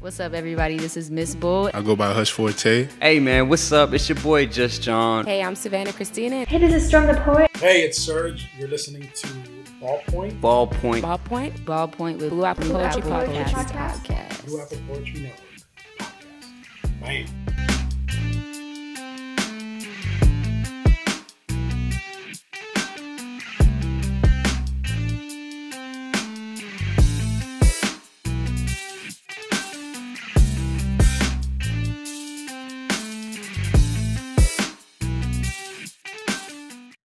What's up, everybody? This is Miss Bull. I go by Hush Forte. Hey, man, what's up? It's your boy, Just John. Hey, I'm Savannah Christina. Hey, this is Strong the Poet. Hey, it's Serge. You're listening to Ballpoint. Ballpoint. Ballpoint. Ballpoint with Bluapple Poetry Podcast. Poetry Podcast. Podcast. Bluapple Poetry Network podcast. Bam.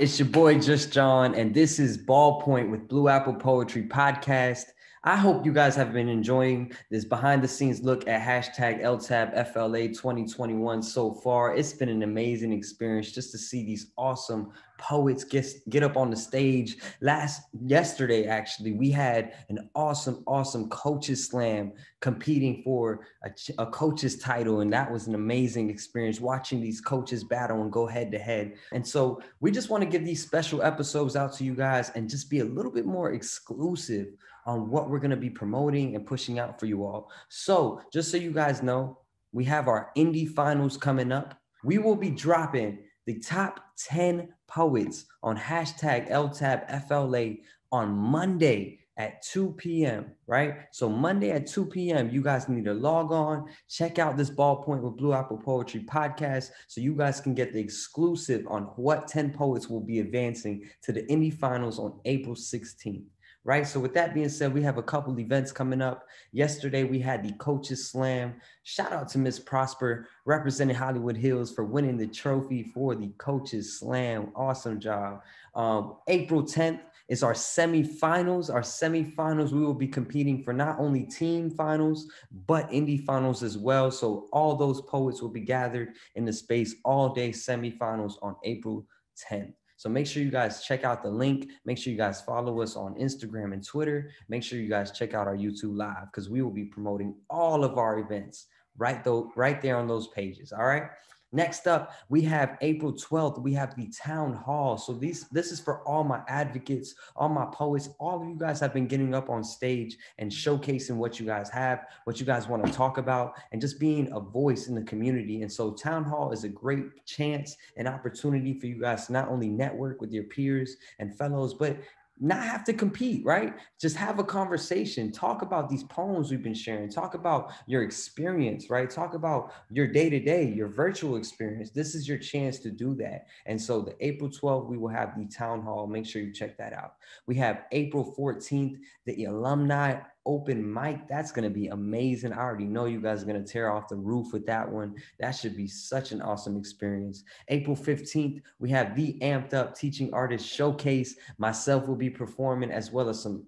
It's your boy, Just John, and this is Ballpoint with Bluapple Poetry Podcast. I hope you guys have been enjoying this behind the scenes look at hashtag LTAB FLA 2021 so far. It's been an amazing experience just to see these awesome poets get, get up on the stage. Last yesterday, actually, we had an awesome, awesome coaches slam competing for a, a coach's title, and that was an amazing experience watching these coaches battle and go head to head. And so we just want to give these special episodes out to you guys and just be a little bit more exclusive on what we're going to be promoting and pushing out for you all. So, just so you guys know, we have our indie finals coming up. We will be dropping the top 10 poets on hashtag LTAB FLA on Monday at 2 p.m. Right? So, Monday at 2 p.m., you guys need to log on, check out this Ballpoint with Bluapple Poetry podcast so you guys can get the exclusive on what 10 poets will be advancing to the indie finals on April 16th right? So with that being said, we have a couple events coming up. Yesterday we had the Coaches Slam. Shout out to Miss Prosper representing Hollywood Hills for winning the trophy for the Coaches Slam. Awesome job. Um, April 10th is our semifinals. Our semifinals, we will be competing for not only team finals, but indie finals as well. So all those poets will be gathered in the space all day semifinals on April 10th. So make sure you guys check out the link. Make sure you guys follow us on Instagram and Twitter. Make sure you guys check out our YouTube live because we will be promoting all of our events right though right there on those pages. All right. Next up, we have April 12th. We have the town hall. So these this is for all my advocates, all my poets. All of you guys have been getting up on stage and showcasing what you guys have, what you guys want to talk about, and just being a voice in the community. And so town hall is a great chance and opportunity for you guys to not only network with your peers and fellows, but not have to compete, right? Just have a conversation. Talk about these poems we've been sharing. Talk about your experience, right? Talk about your day to day, your virtual experience. This is your chance to do that. And so, the April 12th, we will have the town hall. Make sure you check that out. We have April 14th, the alumni open mic. That's going to be amazing. I already know you guys are going to tear off the roof with that one. That should be such an awesome experience. April 15th, we have the Amped Up Teaching Artist Showcase. Myself will be performing as well as some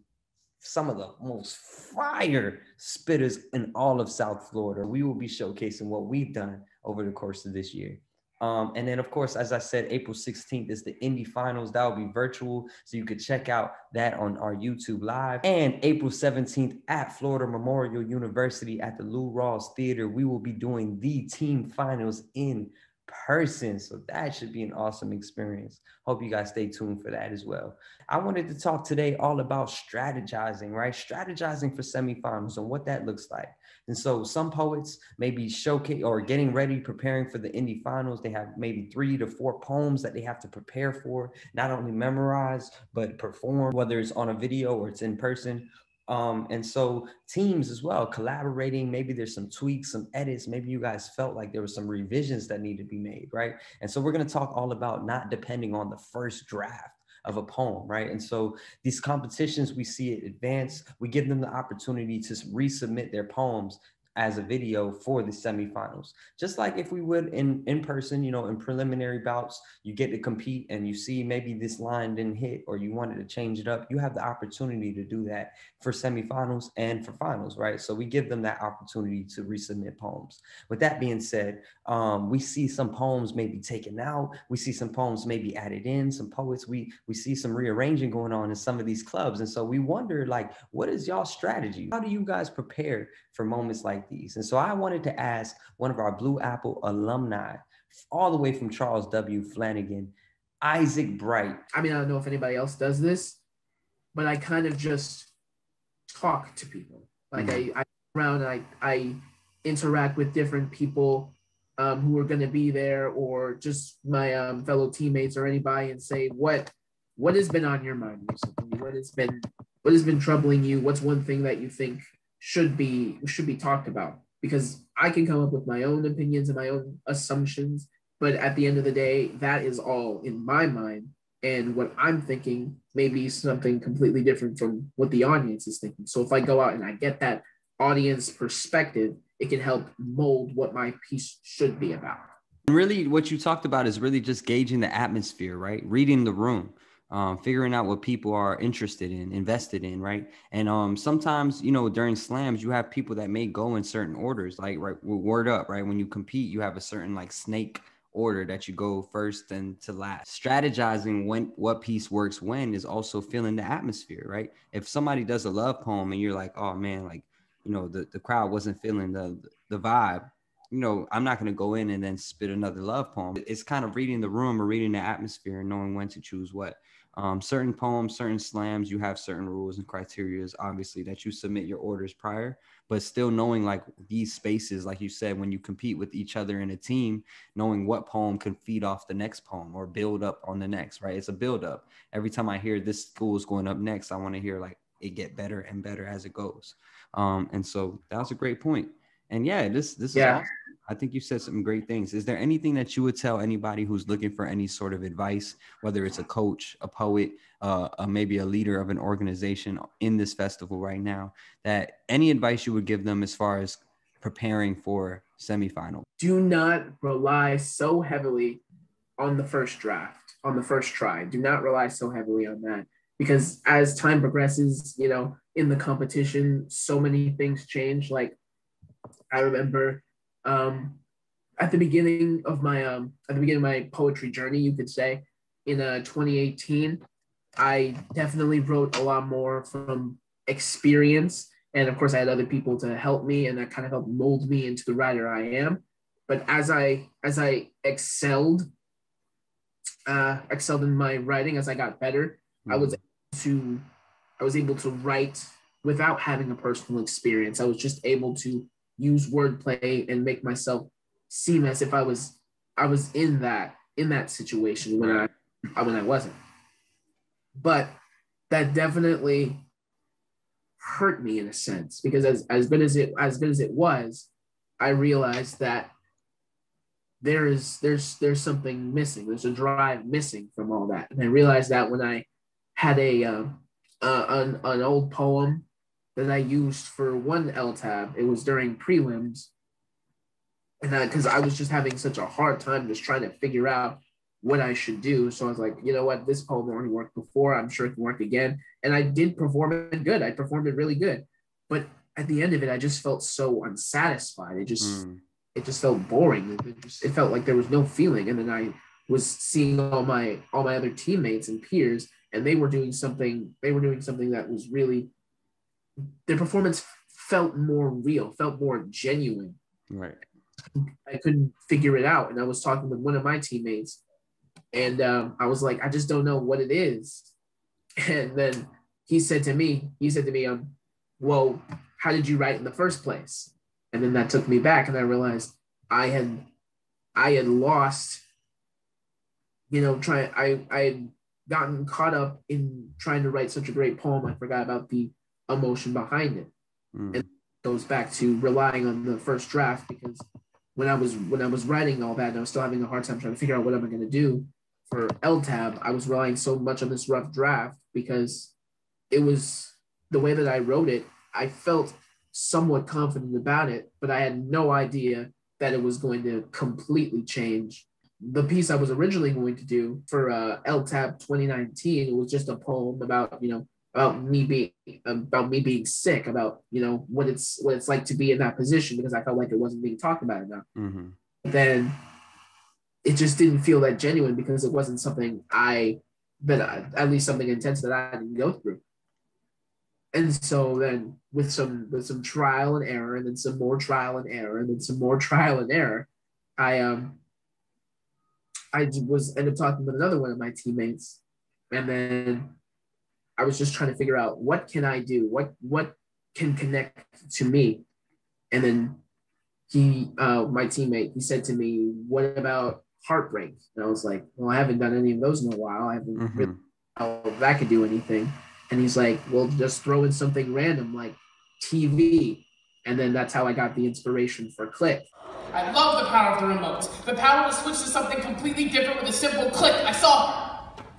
some of the most fire spitters in all of South Florida. We will be showcasing what we've done over the course of this year. Um, and then, of course, as I said, April 16th is the Indie Finals. That will be virtual. So you could check out that on our YouTube Live. And April 17th at Florida Memorial University at the Lou Rawls Theater, we will be doing the team finals in person. So that should be an awesome experience. Hope you guys stay tuned for that as well. I wanted to talk today all about strategizing, right? Strategizing for semifinals and what that looks like. And so some poets maybe showcase or getting ready, preparing for the indie finals. They have maybe three to four poems that they have to prepare for, not only memorize, but perform, whether it's on a video or it's in person. Um, and so teams as well, collaborating, maybe there's some tweaks, some edits, maybe you guys felt like there was some revisions that need to be made, right? And so we're going to talk all about not depending on the first draft of a poem, right? And so these competitions, we see it advance, we give them the opportunity to resubmit their poems as a video for the semifinals. Just like if we would in in person, you know, in preliminary bouts, you get to compete and you see maybe this line didn't hit or you wanted to change it up. You have the opportunity to do that for semifinals and for finals, right? So we give them that opportunity to resubmit poems. With that being said, um, we see some poems maybe taken out. We see some poems maybe added in. Some poets we we see some rearranging going on in some of these clubs, and so we wonder like, what is y'all strategy? How do you guys prepare for moments like these? And so I wanted to ask one of our Bluapple alumni, all the way from Charles W. Flanagan, Isaac Bright. I mean, I don't know if anybody else does this, but I kind of just talk to people. Like I, I around, I, I interact with different people um, who are going to be there or just my um, fellow teammates or anybody and say what what has been on your mind recently what has been what has been troubling you what's one thing that you think should be should be talked about because i can come up with my own opinions and my own assumptions but at the end of the day that is all in my mind and what i'm thinking may be something completely different from what the audience is thinking so if i go out and i get that audience perspective it can help mold what my piece should be about. Really, what you talked about is really just gauging the atmosphere, right? Reading the room. Um, figuring out what people are interested in, invested in, right? And um, sometimes, you know, during slams, you have people that may go in certain orders, like right, word up, right? When you compete, you have a certain like snake order that you go first and to last. Strategizing when what piece works when is also feeling the atmosphere, right? If somebody does a love poem and you're like, oh man, like you know the, the crowd wasn't feeling the the vibe you know i'm not to go in and then spit another love poem it's kind of reading the room or reading the atmosphere and knowing when to choose what um, certain poems certain slams you have certain rules and criterias obviously that you submit your orders prior but still knowing like these spaces like you said when you compete with each other in a team knowing what poem can feed off the next poem or build up on the next right it's a build up every time i hear this school is going up next i want to hear like it get better and better as it goes um, and so that was a great point. And yeah, this this yeah. is awesome. I think you said some great things. Is there anything that you would tell anybody who's looking for any sort of advice, whether it's a coach, a poet, uh, uh, maybe a leader of an organization in this festival right now, that any advice you would give them as far as preparing for semifinal? Do not rely so heavily on the first draft, on the first try. Do not rely so heavily on that because as time progresses, you know, in the competition, so many things change. Like I remember um, at the beginning of my um, at the beginning of my poetry journey, you could say, in uh, 2018, I definitely wrote a lot more from experience, and of course, I had other people to help me, and that kind of helped mold me into the writer I am. But as I as I excelled, uh, excelled in my writing, as I got better, mm-hmm. I was to I was able to write without having a personal experience. I was just able to use wordplay and make myself seem as if I was I was in that in that situation when I when I wasn't. But that definitely hurt me in a sense because as, as good as it as good as it was, I realized that there is there's there's something missing. There's a drive missing from all that, and I realized that when I had a um, uh, an, an old poem that I used for one LTAB. It was during prelims. And because I was just having such a hard time just trying to figure out what I should do. So I was like, you know what, this poem already worked before. I'm sure it can work again. And I did perform it good. I performed it really good. But at the end of it, I just felt so unsatisfied. It just mm. it just felt boring. It, just, it felt like there was no feeling. And then I was seeing all my all my other teammates and peers and they were doing something they were doing something that was really their performance felt more real felt more genuine. Right. I couldn't figure it out. And i was talking with one of my teammates and um, i was like i just don't know what it is. And then he said to me he said to me um well how did you write in the first place? And then that took me back and i realized i had i had lost you know trying i i had gotten caught up in trying to write such a great poem, I forgot about the emotion behind it. Mm. And it goes back to relying on the first draft because when I was when I was writing all that and I was still having a hard time trying to figure out what am I going to do for LTAB, I was relying so much on this rough draft because it was the way that I wrote it. I felt somewhat confident about it, but I had no idea that it was going to completely change the piece I was originally going to do for uh, LTAB 2019 it was just a poem about you know about me being about me being sick about you know what it's what it's like to be in that position because I felt like it wasn't being talked about enough. Mm-hmm. Then it just didn't feel that genuine because it wasn't something I but at least something intense that I didn't go through. And so then with some with some trial and error and then some more trial and error and then some more trial and error, I um I was ended up talking with another one of my teammates, and then I was just trying to figure out what can I do, what what can connect to me, and then he, uh, my teammate, he said to me, "What about heartbreak?" And I was like, "Well, I haven't done any of those in a while. I haven't Mhm. really how that could do anything." And he's like, "Well, just throw in something random like TV." And then that's how I got the inspiration for Click. I love the power of the remote. The power to switch to something completely different with a simple click. I saw her.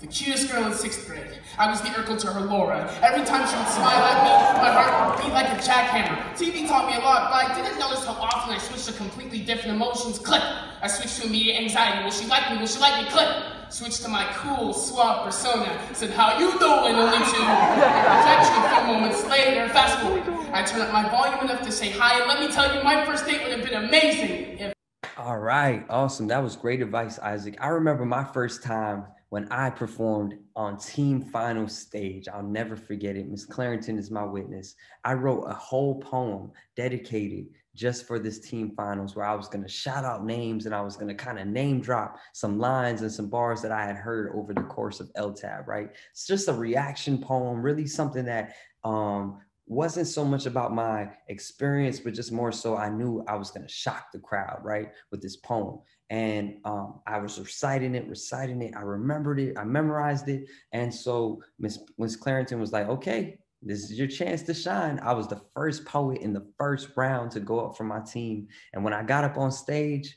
The cutest girl in sixth grade. I was the Urkel to her Laura. Every time she would smile at me, my heart would beat like a jackhammer. TV taught me a lot, but I didn't notice how often I switched to completely different emotions. Click. I switched to immediate anxiety. Will she like me? Will she like me? Click. Switched to my cool, suave persona. Said, how you doing? Only to rejection a few moments later. Fast forward. I turned up my volume enough to say hi, and let me tell you, my first date would have been amazing if All right, awesome. That was great advice, Isaac. I remember my first time when I performed on team final stage. I'll never forget it. Miss Clarendon is my witness. I wrote a whole poem dedicated just for this team finals where I was going to shout out names and I was going to kind of name drop some lines and some bars that I had heard over the course of LTAB, right? It's just a reaction poem, really something that um, wasn't so much about my experience, but just more so I knew I was going to shock the crowd, right, with this poem. And um, I was reciting it, reciting it. I remembered it, I memorized it. And so Miss Miss Clarendon was like, okay, this is your chance to shine. I was the first poet in the first round to go up for my team. And when I got up on stage,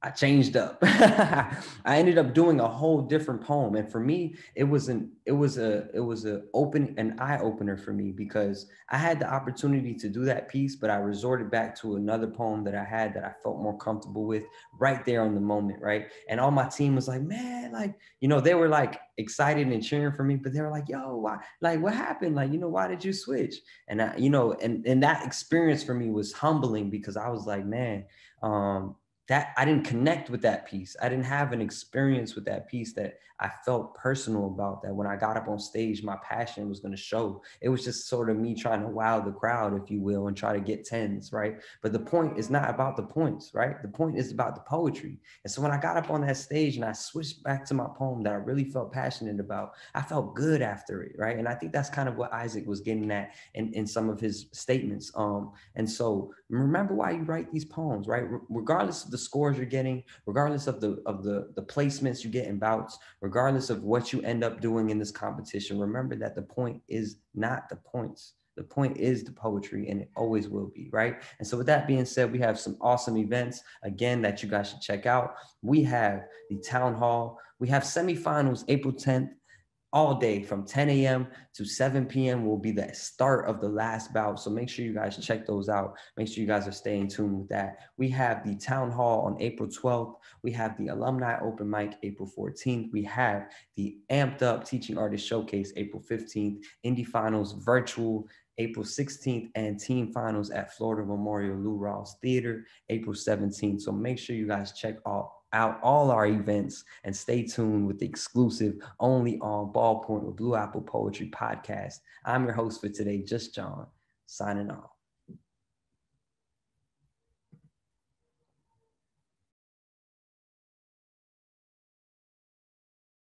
I changed up. I ended up doing a whole different poem, and for me, it was an it was a it was a open an eye opener for me because I had the opportunity to do that piece, but I resorted back to another poem that I had that I felt more comfortable with right there on the moment, right? And all my team was like, man, like you know, they were like excited and cheering for me, but they were like, yo, why? Like, what happened? Like, you know, why did you switch? And I, you know, and and that experience for me was humbling because I was like, man, um, that I didn't connect with that piece. I didn't have an experience with that piece that I felt personal about that when I got up on stage, my passion was going to show. It was just sort of me trying to wow the crowd, if you will, and try to get tens, right? But the point is not about the points, right? The point is about the poetry. And so when I got up on that stage and I switched back to my poem that I really felt passionate about, I felt good after it, right? And I think that's kind of what Isaac was getting at in, in some of his statements. Um, and so remember why you write these poems, right? regardless of the scores you're getting, regardless of the of the the placements you get in bouts, regardless of what you end up doing in this competition, remember that the point is not the points. The point is the poetry, and it always will be, right? And so, with that being said, we have some awesome events again that you guys should check out. We have the town hall. We have semifinals April 10th all day from 10 a.m. to 7 p.m. will be the start of the last bout. So make sure you guys check those out. Make sure you guys are staying tuned with that. We have the town hall on April 12th. We have the alumni open mic April 14th. We have the amped up teaching artist showcase April 15th, indie finals virtual April 16th, and team finals at Florida Memorial Lou Rawls Theater April 17th. So make sure you guys check all out all our events and stay tuned with the exclusive only on Ballpoint with Bluapple Poetry podcast. I'm your host for today, Just John, signing off.